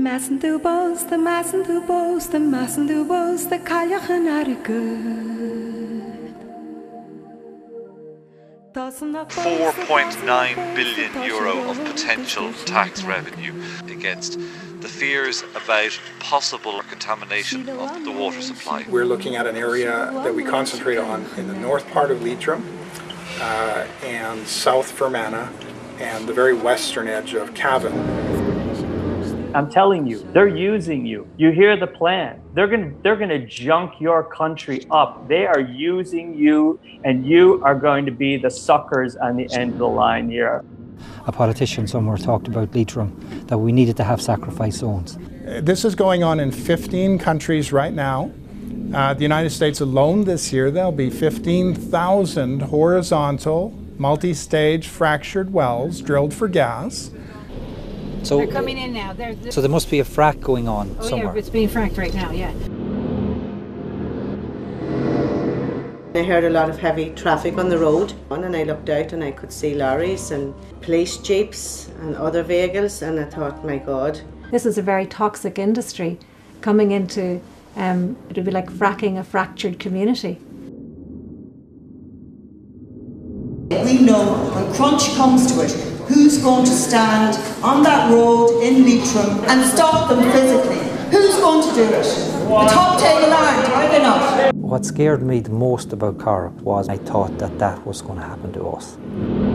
messen du bos, the messen du bos, the messen du bos, the kajachen are good. 4.9 billion euro of potential tax revenue against the fears about possible contamination of the water supply. We're looking at an area that we concentrate on in the north part of Leitrim uh, and South Fermanagh and the very western edge of Cavan. I'm telling you, they're using you. You hear the plan. They're going to they're going to junk your country up. They are using you and you are going to be the suckers on the end of the line here. A politician somewhere talked about Leitrim that we needed to have sacrifice zones. This is going on in 15 countries right now. Uh, the United States alone this year, there'll be 15,000 horizontal, multi stage fractured wells drilled for gas. So they're coming in now. They're, they're, so there must be a frack going on oh, somewhere. Yeah, it's being fracked right now. Yeah. I heard a lot of heavy traffic on the road, and I looked out and I could see lorries and police jeeps and other vehicles, and I thought, my God. This is a very toxic industry coming into, um, it would be like fracking a fractured community. We know when crunch comes to it, who's going to stand on that road in Leitrim and stop them physically? Who's going to do it? The top table aren't, are they not? What scared me the most about Corrib was I thought that that was going to happen to us.